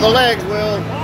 the legs, Will.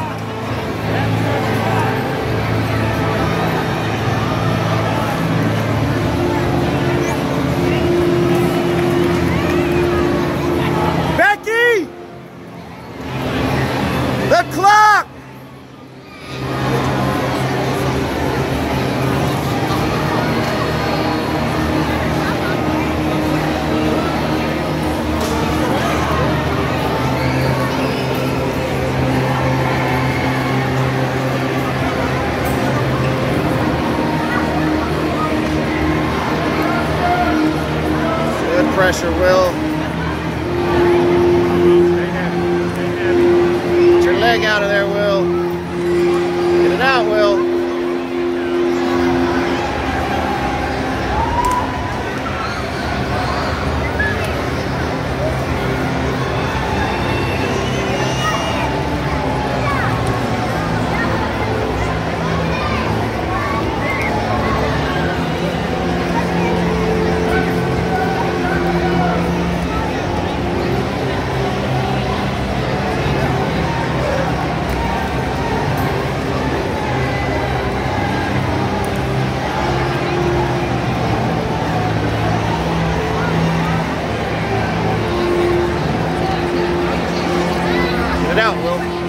Pressure, Will. Get your leg out of there,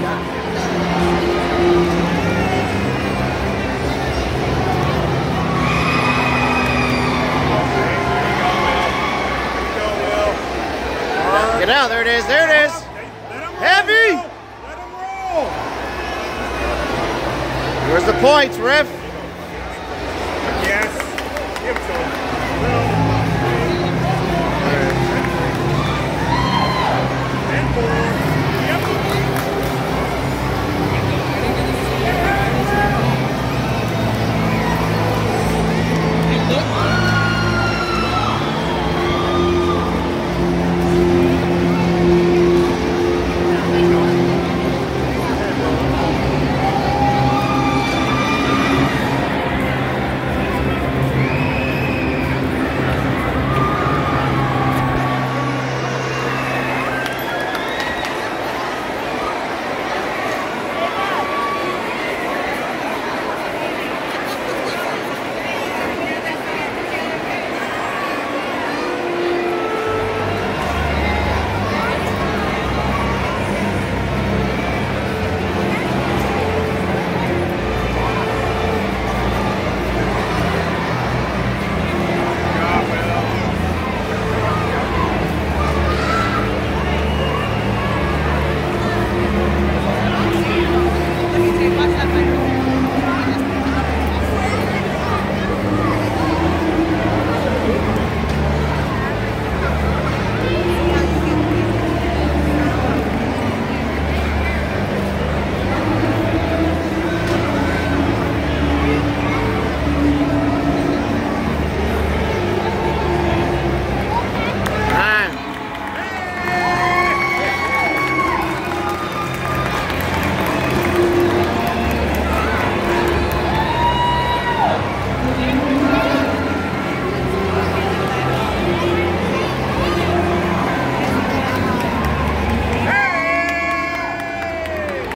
Get out. There it is. There it is. Heavy. Where's the points, Riff? Yes.